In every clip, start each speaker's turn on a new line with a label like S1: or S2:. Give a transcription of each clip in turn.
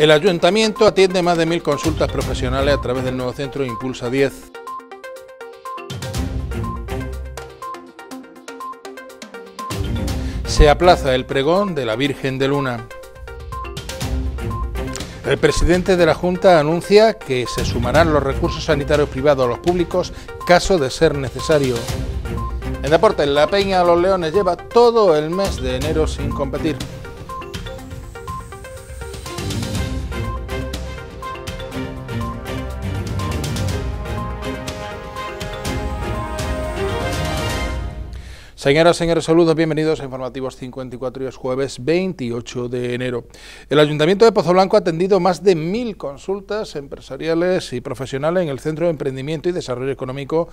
S1: El ayuntamiento atiende más de mil consultas profesionales a través del nuevo centro Impulsa 10. Se aplaza el pregón de la Virgen de Luna. El presidente de la Junta anuncia que se sumarán los recursos sanitarios privados a los públicos caso de ser necesario. En deportes, la Peña a los Leones lleva todo el mes de enero sin competir. Señoras, señores, saludos, bienvenidos a Informativos 54 y es jueves 28 de enero. El Ayuntamiento de Pozo Blanco ha atendido más de mil consultas empresariales y profesionales en el Centro de Emprendimiento y Desarrollo Económico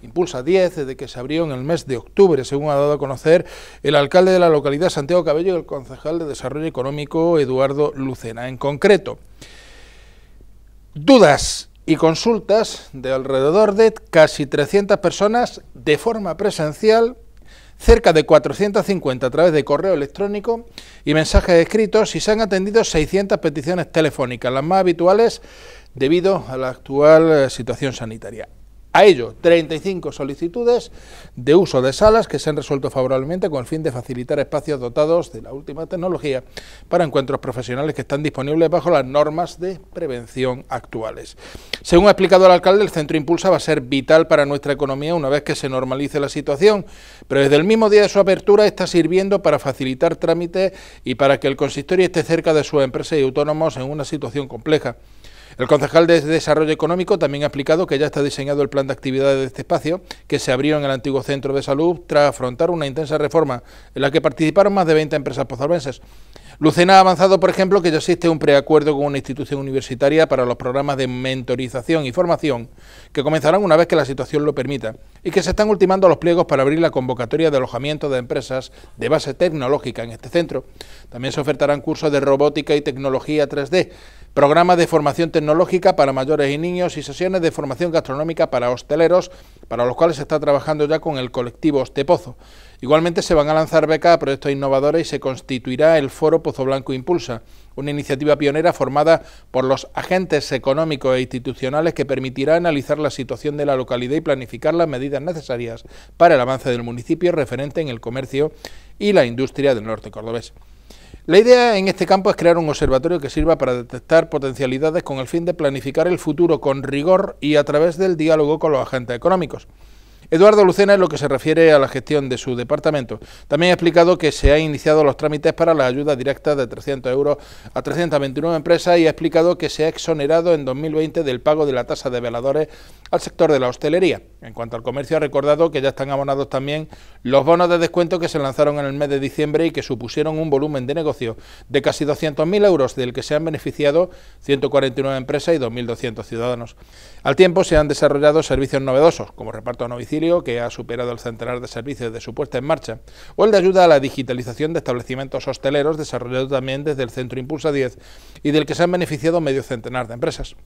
S1: Impulsa 10 desde que se abrió en el mes de octubre, según ha dado a conocer el alcalde de la localidad Santiago Cabello y el concejal de Desarrollo Económico Eduardo Lucena. En concreto, dudas y consultas de alrededor de casi 300 personas de forma presencial cerca de 450 a través de correo electrónico y mensajes escritos y se han atendido 600 peticiones telefónicas, las más habituales debido a la actual eh, situación sanitaria. A ello, 35 solicitudes de uso de salas que se han resuelto favorablemente con el fin de facilitar espacios dotados de la última tecnología para encuentros profesionales que están disponibles bajo las normas de prevención actuales. Según ha explicado el alcalde, el Centro Impulsa va a ser vital para nuestra economía una vez que se normalice la situación, pero desde el mismo día de su apertura está sirviendo para facilitar trámites y para que el consistorio esté cerca de sus empresas y autónomos en una situación compleja. El concejal de Desarrollo Económico también ha explicado que ya está diseñado el plan de actividades de este espacio, que se abrió en el antiguo centro de salud tras afrontar una intensa reforma en la que participaron más de 20 empresas pozalbenses. Lucena ha avanzado, por ejemplo, que ya existe un preacuerdo con una institución universitaria para los programas de mentorización y formación, que comenzarán una vez que la situación lo permita, y que se están ultimando los pliegos para abrir la convocatoria de alojamiento de empresas de base tecnológica en este centro. También se ofertarán cursos de robótica y tecnología 3D, programas de formación tecnológica para mayores y niños y sesiones de formación gastronómica para hosteleros, para los cuales se está trabajando ya con el colectivo Ostepozo. Igualmente se van a lanzar becas a proyectos innovadores y se constituirá el Foro Pozo Blanco Impulsa, una iniciativa pionera formada por los agentes económicos e institucionales que permitirá analizar la situación de la localidad y planificar las medidas necesarias para el avance del municipio referente en el comercio y la industria del norte cordobés. La idea en este campo es crear un observatorio que sirva para detectar potencialidades con el fin de planificar el futuro con rigor y a través del diálogo con los agentes económicos. Eduardo Lucena en lo que se refiere a la gestión de su departamento. También ha explicado que se han iniciado los trámites para la ayuda directa de 300 euros a 329 empresas y ha explicado que se ha exonerado en 2020 del pago de la tasa de veladores al sector de la hostelería. En cuanto al comercio, ha recordado que ya están abonados también los bonos de descuento que se lanzaron en el mes de diciembre y que supusieron un volumen de negocio de casi 200.000 euros, del que se han beneficiado 149 empresas y 2.200 ciudadanos. Al tiempo se han desarrollado servicios novedosos, como reparto a domicilio, que ha superado el centenar de servicios de su puesta en marcha, o el de ayuda a la digitalización de establecimientos hosteleros, desarrollado también desde el Centro Impulsa 10, y del que se han beneficiado medio centenar de empresas.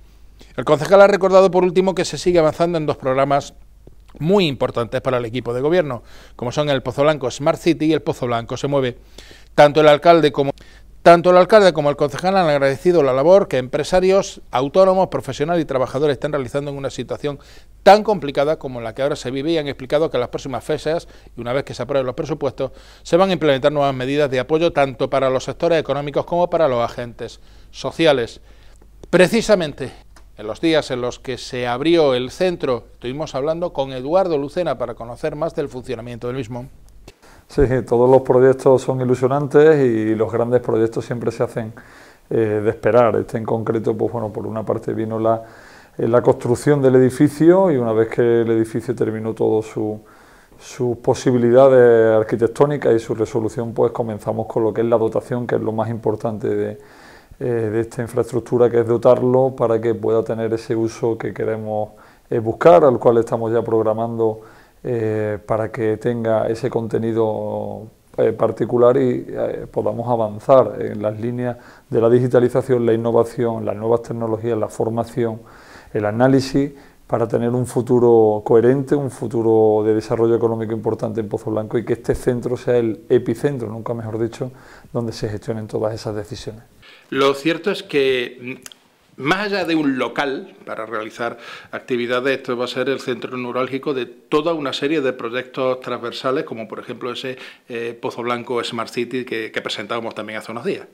S1: El concejal ha recordado por último que se sigue avanzando en dos programas muy importantes para el equipo de gobierno, como son el Pozo Blanco Smart City y el Pozo Blanco se mueve. Tanto el alcalde como el alcalde como el concejal han agradecido la labor que empresarios, autónomos, profesionales y trabajadores están realizando en una situación tan complicada como la que ahora se vive y han explicado que en las próximas fechas, y una vez que se aprueben los presupuestos, se van a implementar nuevas medidas de apoyo tanto para los sectores económicos como para los agentes sociales. Precisamente en los días en los que se abrió el centro, estuvimos hablando con Eduardo Lucena para conocer más del funcionamiento del mismo.
S2: Sí, todos los proyectos son ilusionantes y los grandes proyectos siempre se hacen eh, de esperar. Este en concreto, pues bueno, por una parte vino la, eh, la construcción del edificio y una vez que el edificio terminó todo su, sus posibilidades arquitectónicas y su resolución, pues comenzamos con lo que es la dotación, que es lo más importante de, eh, de esta infraestructura, que es dotarlo para que pueda tener ese uso que queremos buscar, al cual estamos ya programando eh, para que tenga ese contenido eh, particular y eh, podamos avanzar en las líneas de la digitalización, la innovación, las nuevas tecnologías, la formación, el análisis para tener un futuro coherente, un futuro de desarrollo económico importante en Pozo Blanco y que este centro sea el epicentro, nunca mejor dicho, donde se gestionen todas esas decisiones.
S1: Lo cierto es que más allá de un local para realizar actividades, esto va a ser el centro neurálgico de toda una serie de proyectos transversales, como por ejemplo ese eh, Pozo Blanco Smart City que, presentábamos también hace unos días.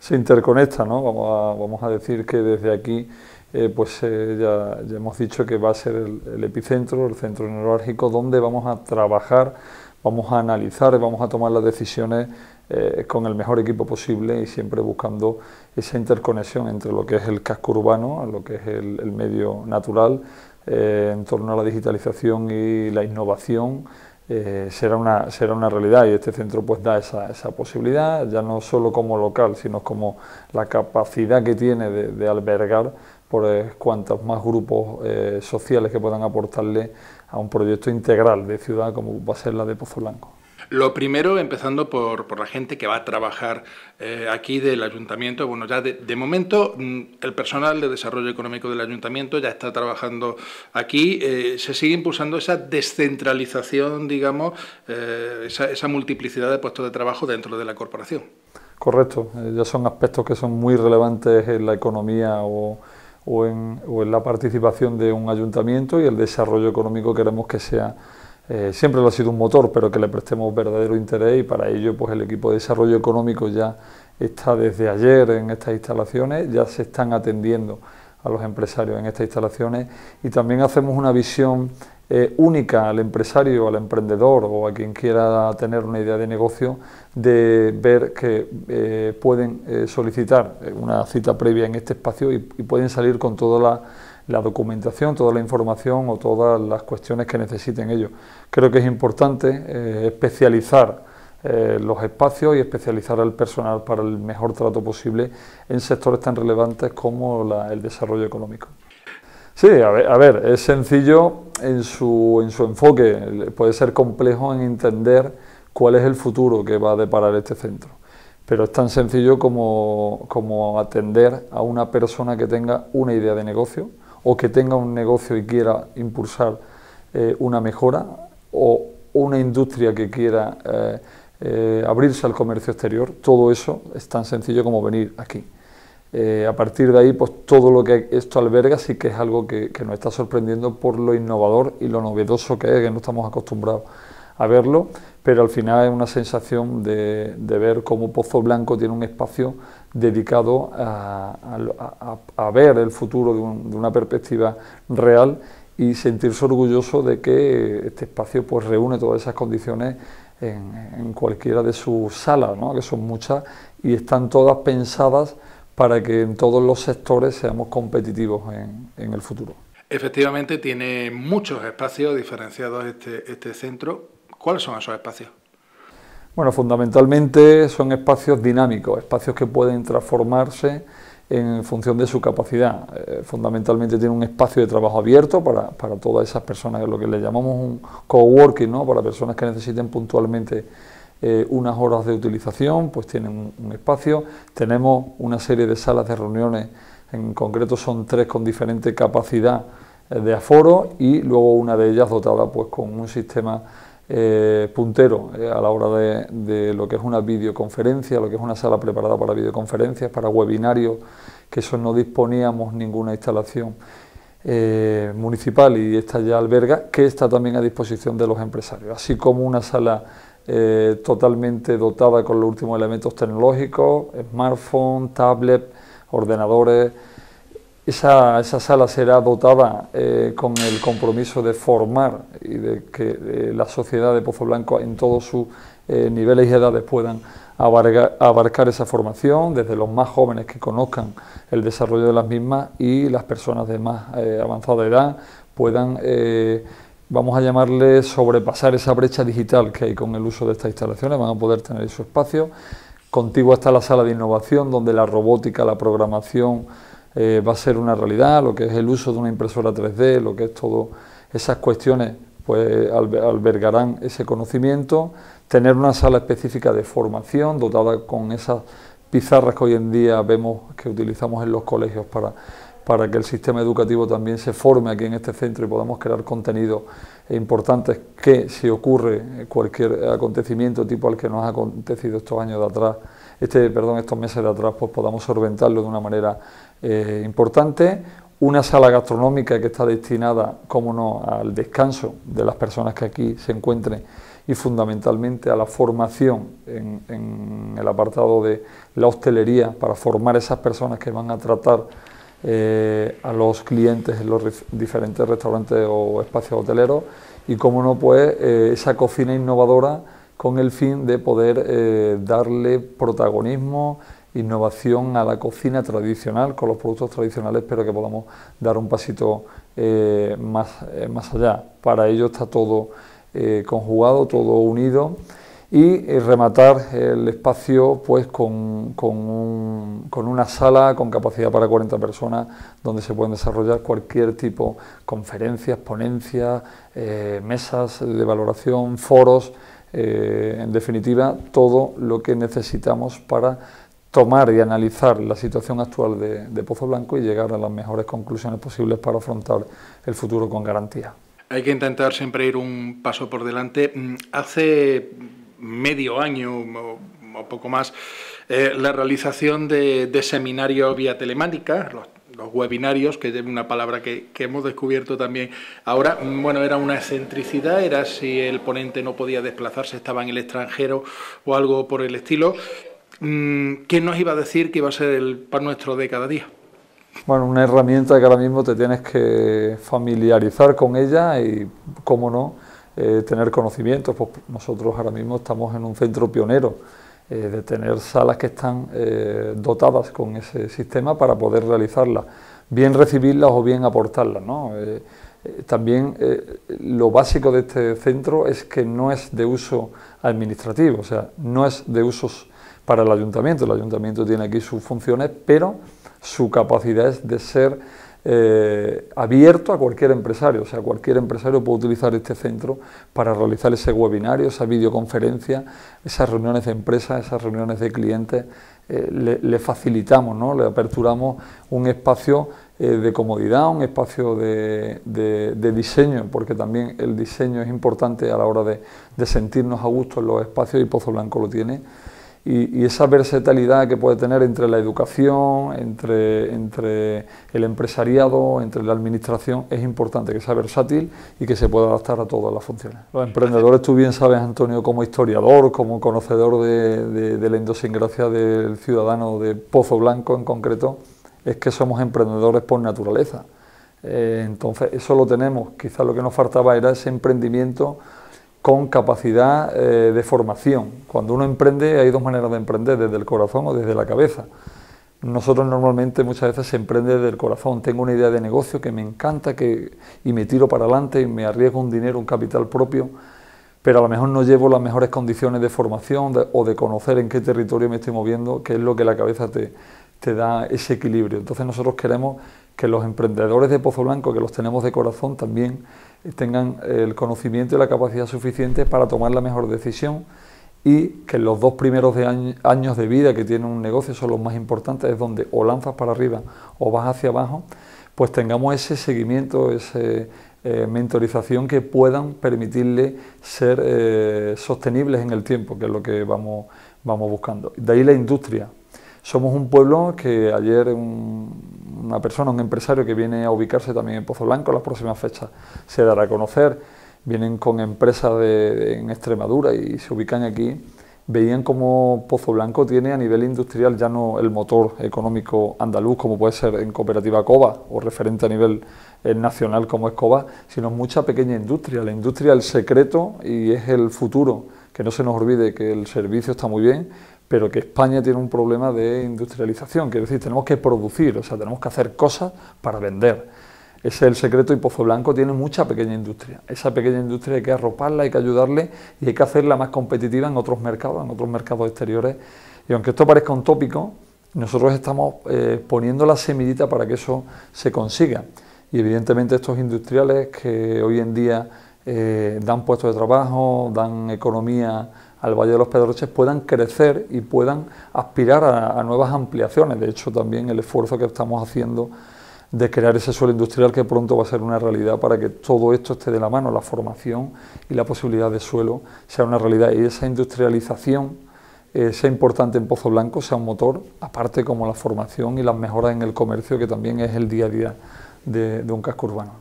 S2: Se interconecta, ¿no? Vamos a, decir que desde aquí eh, pues eh, ya, hemos dicho que va a ser el, epicentro, el centro neurálgico, donde vamos a trabajar, vamos a analizar, vamos a tomar las decisiones eh, con el mejor equipo posible y siempre buscando esa interconexión entre lo que es el casco urbano, lo que es el, medio natural, eh, en torno a la digitalización y la innovación. Eh, será, una, será una realidad y este centro pues da esa, esa, posibilidad, ya no solo como local, sino como la capacidad que tiene de, albergar por cuantos más grupos sociales que puedan aportarle a un proyecto integral de ciudad como va a ser la de Pozo Blanco.
S1: Lo primero, empezando por, la gente que va a trabajar eh, aquí del ayuntamiento. Bueno, ya de, momento mm, el personal de desarrollo económico del ayuntamiento ya está trabajando aquí. Eh, se sigue impulsando esa descentralización, digamos, eh, esa, multiplicidad de puestos de trabajo dentro de la corporación.
S2: Correcto, ya son aspectos que son muy relevantes en la economía o, en, o en la participación de un ayuntamiento y el desarrollo económico queremos que sea eh, siempre lo ha sido un motor, pero que le prestemos verdadero interés y para ello pues el equipo de desarrollo económico ya está desde ayer en estas instalaciones, ya se están atendiendo a los empresarios en estas instalaciones y también hacemos una visión eh, única al empresario, al emprendedor o a quien quiera tener una idea de negocio de ver que eh, pueden solicitar una cita previa en este espacio y pueden salir con toda la la documentación, toda la información o todas las cuestiones que necesiten ellos. Creo que es importante eh, especializar eh, los espacios y especializar al personal para el mejor trato posible en sectores tan relevantes como el desarrollo económico. Sí, a ver, es sencillo en su, en su enfoque, puede ser complejo en entender cuál es el futuro que va a deparar este centro pero es tan sencillo como, como, atender a una persona que tenga una idea de negocio, o que tenga un negocio y quiera impulsar eh, una mejora o una industria que quiera eh, eh, abrirse al comercio exterior, todo eso es tan sencillo como venir aquí. a partir de ahí, pues todo lo que esto alberga sí que es algo que, nos está sorprendiendo por lo innovador y lo novedoso que es, que no estamos acostumbrados a verlo, pero al final es una sensación de, de ver cómo Pozo Blanco tiene un espacio dedicado a, ver el futuro de, una perspectiva real y sentirse orgulloso de que este espacio pues reúne todas esas condiciones en, cualquiera de sus salas, que son muchas y están todas pensadas para que en todos los sectores seamos competitivos en, el futuro.
S1: Efectivamente, tiene muchos espacios diferenciados este, este centro. ¿Cuáles son esos espacios?
S2: Bueno, fundamentalmente son espacios dinámicos, espacios que pueden transformarse en función de su capacidad. Eh, fundamentalmente tiene un espacio de trabajo abierto para, todas esas personas, lo que le llamamos un coworking, ¿no? para personas que necesiten puntualmente eh, unas horas de utilización, pues tienen un, espacio. Tenemos una serie de salas de reuniones, en concreto son tres con diferente capacidad eh, de aforo y luego una de ellas dotada pues con un sistema eh, puntero eh, a la hora de, lo que es una videoconferencia, lo que es una sala preparada para videoconferencias, para webinarios, que eso no disponíamos ninguna instalación eh, municipal y esta ya alberga, que está también a disposición de los empresarios, así como una sala totalmente dotada con los últimos elementos tecnológicos, smartphone, tablet, ordenadores, esa, sala será dotada eh, con el compromiso de formar y de que eh, la sociedad de Pozo Blanco en todos sus eh, niveles y edades puedan abarcar, esa formación, desde los más jóvenes que conozcan el desarrollo de las mismas y las personas de más avanzada edad puedan, vamos a llamarle, sobrepasar esa brecha digital que hay con el uso de estas instalaciones, van a poder tener su espacio. Contigo está la sala de innovación, donde la robótica, la programación, eh, va a ser una realidad, lo que es el uso de una impresora 3D, lo que es todo esas cuestiones, pues albergarán ese conocimiento, tener una sala específica de formación dotada con esas pizarras que hoy en día vemos que utilizamos en los colegios para, para que el sistema educativo también se forme aquí en este centro y podamos crear contenidos importantes que si ocurre cualquier acontecimiento tipo al que nos ha acontecido estos años de atrás, este, perdón, estos meses de atrás, pues podamos solventarlo de una manera eh, importante. Una sala gastronómica que está destinada, como no, al descanso de las personas que aquí se encuentren y fundamentalmente a la formación en, el apartado de la hostelería para formar esas personas que van a tratar eh, a los clientes en los diferentes restaurantes o espacios hoteleros y, como no, pues eh, esa cocina innovadora con el fin de poder eh, darle protagonismo, innovación a la cocina tradicional con los productos tradicionales, pero que podamos dar un pasito más, más allá. Para ello está todo conjugado, todo unido y rematar el espacio pues con, con, una sala con capacidad para 40 personas donde se pueden desarrollar cualquier tipo conferencias, ponencias, eh, mesas de valoración, foros, eh, en definitiva todo lo que necesitamos para tomar y analizar la situación actual de, de Pozo Blanco y llegar a las mejores conclusiones posibles para afrontar el futuro con garantía.
S1: Hay que intentar siempre ir un paso por delante. Mm, hace medio año o, poco más, eh, la realización de, seminarios vía telemática, los, webinarios, que es una palabra que, hemos descubierto también ahora, bueno, era una excentricidad, era si el ponente no podía desplazarse, estaba en el extranjero o algo por el estilo. Mm, ¿Quién nos iba a decir que iba a ser el pan nuestro de cada día?
S2: Bueno, una herramienta que ahora mismo te tienes que familiarizar con ella y, cómo no, eh, tener conocimientos. Pues nosotros ahora mismo estamos en un centro pionero eh, de tener salas que están eh, dotadas con ese sistema para poder realizarlas, bien recibirlas o bien aportarlas. también lo básico de este centro es que no es de uso administrativo, o sea, no es de usos para el ayuntamiento. El ayuntamiento tiene aquí sus funciones, pero su capacidad es de ser eh, abierto a cualquier empresario, o sea, cualquier empresario puede utilizar este centro para realizar ese webinario, esa videoconferencia, esas reuniones de empresas, esas reuniones de clientes, eh, le, facilitamos, ¿no? le aperturamos un espacio eh, de comodidad, un espacio de, diseño, porque también el diseño es importante a la hora de, de sentirnos a gusto en los espacios y Pozo Blanco lo tiene y, esa versatilidad que puede tener entre la educación, entre, entre el empresariado, entre la administración, es importante que sea versátil y que se pueda adaptar a todas las funciones. Los emprendedores, tú bien sabes, Antonio, como historiador, como conocedor de, de, la idiosincrasia del ciudadano de Pozo Blanco en concreto, es que somos emprendedores por naturaleza. Eh, entonces, eso lo tenemos. Quizás lo que nos faltaba era ese emprendimiento con capacidad eh, de formación. Cuando uno emprende hay dos maneras de emprender, desde el corazón o desde la cabeza. Nosotros normalmente muchas veces se emprende desde el corazón. Tengo una idea de negocio que me encanta que, y me tiro para adelante y me arriesgo un dinero, un capital propio, pero a lo mejor no llevo las mejores condiciones de formación o de conocer en qué territorio me estoy moviendo, que es lo que la cabeza te, te da ese equilibrio. Entonces nosotros queremos que los emprendedores de Pozo Blanco, que los tenemos de corazón, también tengan el conocimiento y la capacidad suficiente para tomar la mejor decisión y que los dos primeros años de vida que tiene un negocio son los más importantes, es donde o lanzas para arriba o vas hacia abajo, pues tengamos ese seguimiento, esa eh, mentorización que puedan permitirle ser eh, sostenibles en el tiempo, que es lo que vamos, vamos buscando. De ahí la industria, somos un pueblo que ayer una persona, un empresario que viene a ubicarse también en Pozo Blanco, las próximas fechas se dará a conocer, vienen con empresas en Extremadura y se ubican aquí, veían como Pozo Blanco tiene a nivel industrial ya no el motor económico andaluz como puede ser en Cooperativa COBA o referente a nivel eh, nacional como es COBA, sino mucha pequeña industria. La industria es el secreto y es el futuro, que no se nos olvide que el servicio está muy bien, pero que España tiene un problema de industrialización, quiere decir, tenemos que producir, o sea, tenemos que hacer cosas para vender. Ese es el secreto y Pozo Blanco tiene mucha pequeña industria. Esa pequeña industria hay que arroparla, hay que ayudarle y hay que hacerla más competitiva en otros mercados, en otros mercados exteriores. Y aunque esto parezca un tópico, nosotros estamos eh, poniendo la semillita para que eso se consiga. Y evidentemente estos industriales que hoy en día eh, dan puestos de trabajo, dan economía al Valle de los Pedroches puedan crecer y puedan aspirar a, nuevas ampliaciones. De hecho, también el esfuerzo que estamos haciendo de crear ese suelo industrial que pronto va a ser una realidad para que todo esto esté de la mano, la formación y la posibilidad de suelo sea una realidad y esa industrialización eh, sea importante en Pozo Blanco, sea un motor, aparte como la formación y las mejoras en el comercio que también es el día a día de, de un casco urbano.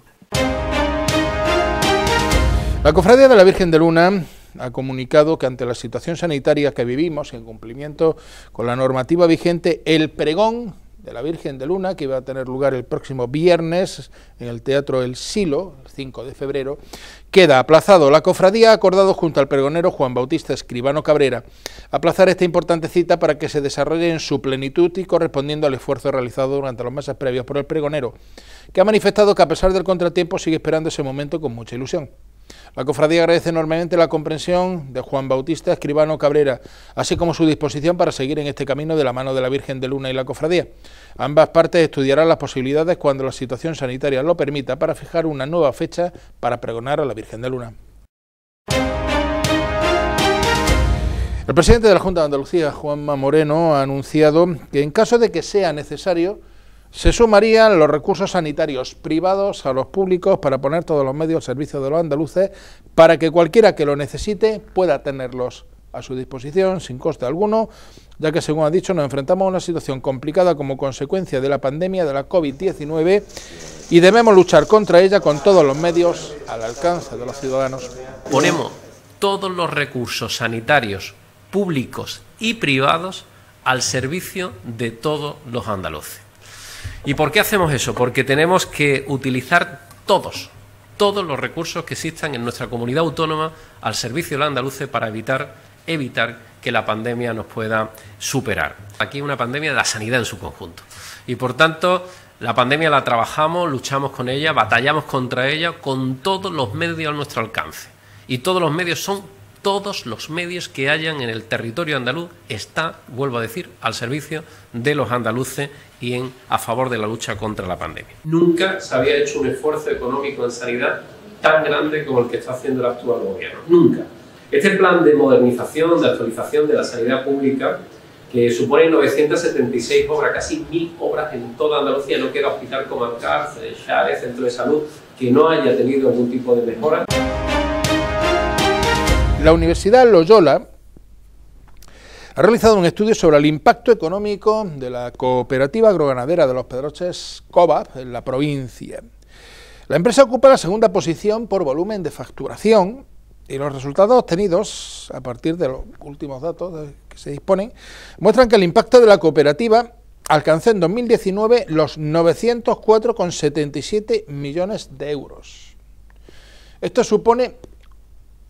S1: La Cofradía de la Virgen de Luna ha comunicado que ante la situación sanitaria que vivimos, en cumplimiento con la normativa vigente, el pregón de la Virgen de Luna, que iba a tener lugar el próximo viernes en el Teatro El Silo, el 5 de febrero, queda aplazado. La cofradía ha acordado junto al pregonero Juan Bautista Escribano Cabrera aplazar esta importante cita para que se desarrolle en su plenitud y correspondiendo al esfuerzo realizado durante los meses previos por el pregonero, que ha manifestado que a pesar del contratiempo sigue esperando ese momento con mucha ilusión. La cofradía agradece enormemente la comprensión de Juan Bautista Escribano Cabrera, así como su disposición para seguir en este camino de la mano de la Virgen de Luna y la cofradía. Ambas partes estudiarán las posibilidades cuando la situación sanitaria lo permita para fijar una nueva fecha para pregonar a la Virgen de Luna. El presidente de la Junta de Andalucía, Juanma Moreno, ha anunciado que en caso de que sea necesario, se sumarían los recursos sanitarios privados a los públicos para poner todos los medios al servicio de los andaluces para que cualquiera que lo necesite pueda tenerlos a su disposición sin coste alguno, ya que según ha dicho nos enfrentamos a una situación complicada como consecuencia de la pandemia de la COVID-19 y debemos luchar contra ella con todos los medios al alcance de los ciudadanos.
S3: Ponemos todos los recursos sanitarios públicos y privados al servicio de todos los andaluces. ¿Y por qué hacemos eso? Porque tenemos que utilizar todos, todos los recursos que existan en nuestra comunidad autónoma al servicio de la andaluce para evitar, evitar que la pandemia nos pueda superar. Aquí una pandemia de la sanidad en su conjunto. Y por tanto, la pandemia la trabajamos, luchamos con ella, batallamos contra ella con todos los medios a nuestro alcance. Y todos los medios son todos los medios que hayan en el territorio andaluz está, vuelvo a decir, al servicio de los andaluces y en, a favor de la lucha contra la pandemia. Nunca se había hecho un esfuerzo económico en sanidad tan grande como el que está haciendo el actual gobierno. Nunca. Este plan de modernización, de actualización de la sanidad pública, que supone 976 obras, casi 1.000 obras en toda Andalucía, no queda hospital comarcal, Xares, centro de salud, que no haya tenido algún tipo de mejora.
S1: La Universidad Loyola ha realizado un estudio sobre el impacto económico de la cooperativa agroganadera de los Pedroches COVAP en la provincia. La empresa ocupa la segunda posición por volumen de facturación y los resultados obtenidos a partir de los últimos datos que se disponen muestran que el impacto de la cooperativa alcanzó en 2019 los 904,77 millones de euros. Esto supone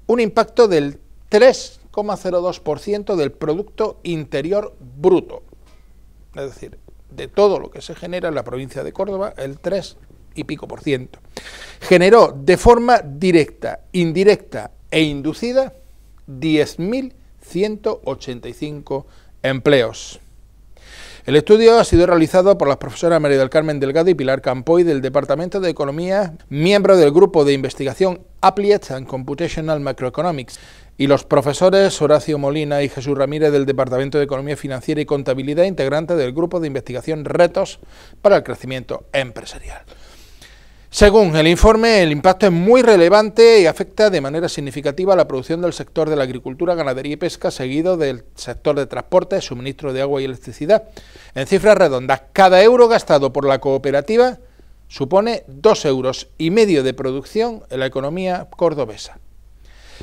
S1: un impacto del 3,02% del Producto Interior Bruto. Es decir, de todo lo que se genera en la provincia de Córdoba, el 3 y pico por ciento. Generó de forma directa, indirecta e inducida 10.185 empleos. El estudio ha sido realizado por las profesoras María del Carmen Delgado y Pilar Campoy del Departamento de Economía, miembro del grupo de investigación Applied and Computational Macroeconomics, y los profesores Horacio Molina y Jesús Ramírez del Departamento de Economía Financiera y Contabilidad, integrante del grupo de investigación Retos para el Crecimiento Empresarial. Según el informe, el impacto es muy relevante y afecta de manera significativa a la producción del sector de la agricultura, ganadería y pesca, seguido del sector de transporte, suministro de agua y electricidad. En cifras redondas, cada euro gastado por la cooperativa supone dos euros y medio de producción en la economía cordobesa.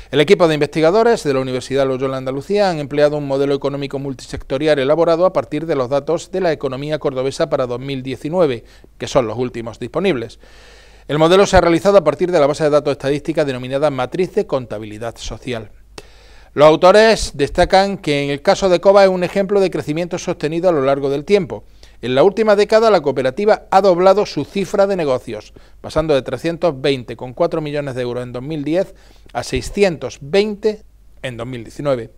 S1: El equipo de investigadores de la Universidad Loyola Andalucía han empleado un modelo económico multisectorial elaborado a partir de los datos de la economía cordobesa para 2019, que son los últimos disponibles. El modelo se ha realizado a partir de la base de datos estadística denominada Matriz de Contabilidad Social. Los autores destacan que en el caso de COBA es un ejemplo de crecimiento sostenido a lo largo del tiempo. En la última década la cooperativa ha doblado su cifra de negocios, pasando de 320,4 millones de euros en 2010 a 620 en 2019.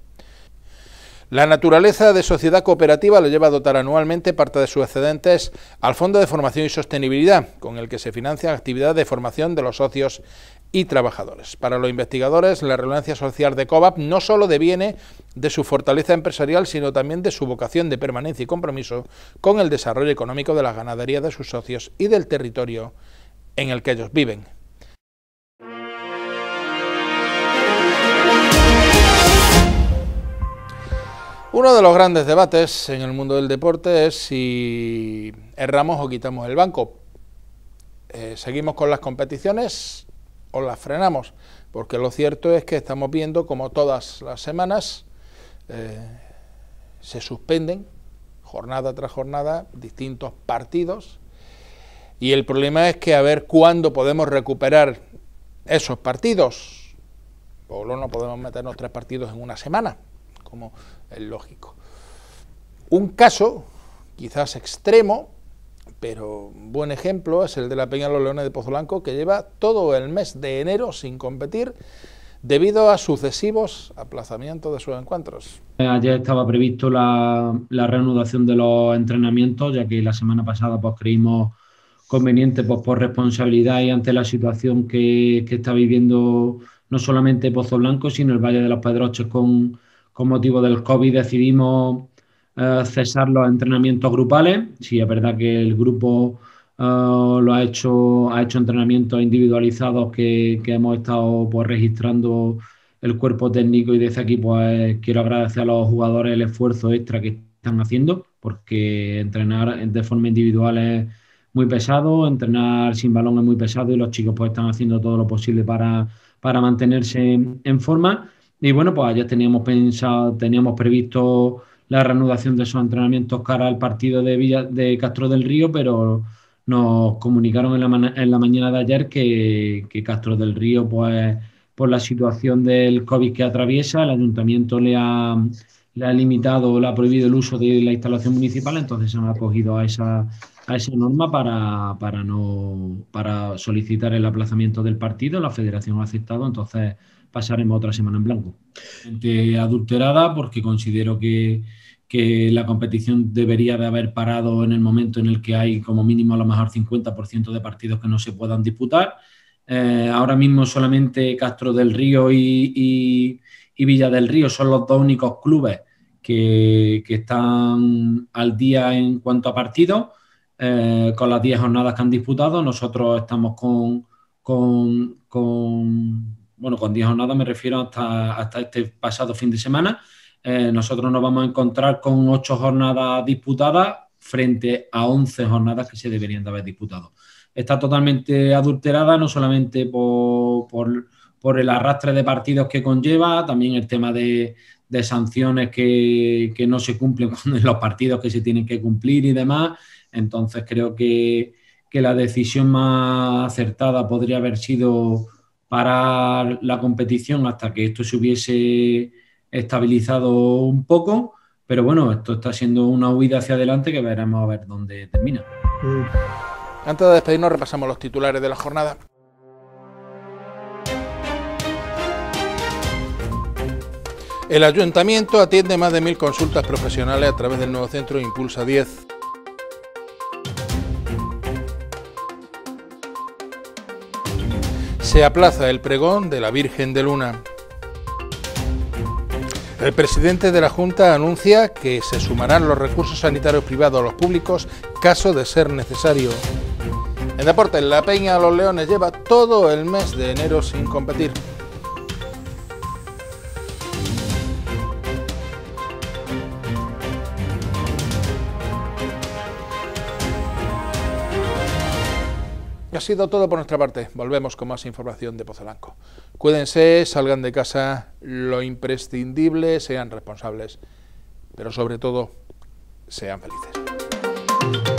S1: La naturaleza de sociedad cooperativa lo lleva a dotar anualmente parte de sus excedentes al Fondo de Formación y Sostenibilidad, con el que se financian actividades de formación de los socios y trabajadores. Para los investigadores, la relevancia social de COVAP no solo deviene de su fortaleza empresarial, sino también de su vocación de permanencia y compromiso con el desarrollo económico de la ganadería de sus socios y del territorio en el que ellos viven. Uno de los grandes debates en el mundo del deporte es si erramos o quitamos el banco. Eh, seguimos con las competiciones o las frenamos, porque lo cierto es que estamos viendo como todas las semanas eh, se suspenden jornada tras jornada distintos partidos y el problema es que a ver cuándo podemos recuperar esos partidos. O no podemos meternos tres partidos en una semana, como es lógico. Un caso, quizás extremo, pero buen ejemplo es el de la Peña de los Leones de Pozo Blanco, que lleva todo el mes de enero sin competir debido a sucesivos aplazamientos de sus encuentros.
S4: Ayer estaba previsto la, reanudación de los entrenamientos, ya que la semana pasada pues, creímos conveniente pues, por responsabilidad y ante la situación que, está viviendo no solamente Pozo Blanco, sino el Valle de los Pedroches con, con motivo del COVID, decidimos eh, cesar los entrenamientos grupales. Sí, es verdad que el grupo eh, lo ha hecho, ha hecho entrenamientos individualizados que, hemos estado pues, registrando el cuerpo técnico y desde aquí pues quiero agradecer a los jugadores el esfuerzo extra que están haciendo porque entrenar de forma individual es muy pesado, entrenar sin balón es muy pesado y los chicos pues están haciendo todo lo posible para, para mantenerse en, forma. Y bueno, pues ayer teníamos pensado, teníamos previsto la reanudación de esos entrenamientos cara al partido de, Villa, de Castro del Río, pero nos comunicaron en la, en la mañana de ayer que, Castro del Río, pues por la situación del COVID que atraviesa, el ayuntamiento le ha, le ha limitado, le ha prohibido el uso de la instalación municipal, entonces se han acogido a esa, a esa norma para, para, no, para solicitar el aplazamiento del partido. La federación ha aceptado, entonces pasaremos otra semana en blanco. Adulterada porque considero que, que la competición debería de haber parado en el momento en el que hay como mínimo a lo mejor 50% de partidos que no se puedan disputar. Eh, ahora mismo solamente Castro del Río y, Villa del Río son los dos únicos clubes que, están al día en cuanto a partidos, eh, con las 10 jornadas que han disputado. Nosotros estamos con, con, con bueno, con 10 jornadas me refiero hasta, hasta este pasado fin de semana. Eh, nosotros nos vamos a encontrar con 8 jornadas disputadas frente a 11 jornadas que se deberían de haber disputado. Está totalmente adulterada, no solamente por, por, el arrastre de partidos que conlleva, también el tema de, sanciones que, que, no se cumplen en los partidos que se tienen que cumplir y demás. Entonces creo que, que la decisión más acertada podría haber sido para la competición hasta que esto se hubiese estabilizado un poco, pero bueno, esto está siendo una huida hacia adelante que veremos a ver dónde termina.
S1: Antes de despedirnos repasamos los titulares de la jornada. El ayuntamiento atiende más de mil consultas profesionales a través del nuevo centro Impulsa 10. Se aplaza el pregón de la Virgen de Luna. El presidente de la Junta anuncia que se sumarán los recursos sanitarios privados a los públicos caso de ser necesario. En deporte, la Peña Los Leones lleva todo el mes de enero sin competir. Ha sido todo por nuestra parte. Volvemos con más información de Pozolanco. Cuídense, salgan de casa lo imprescindible, sean responsables, pero sobre todo, sean felices.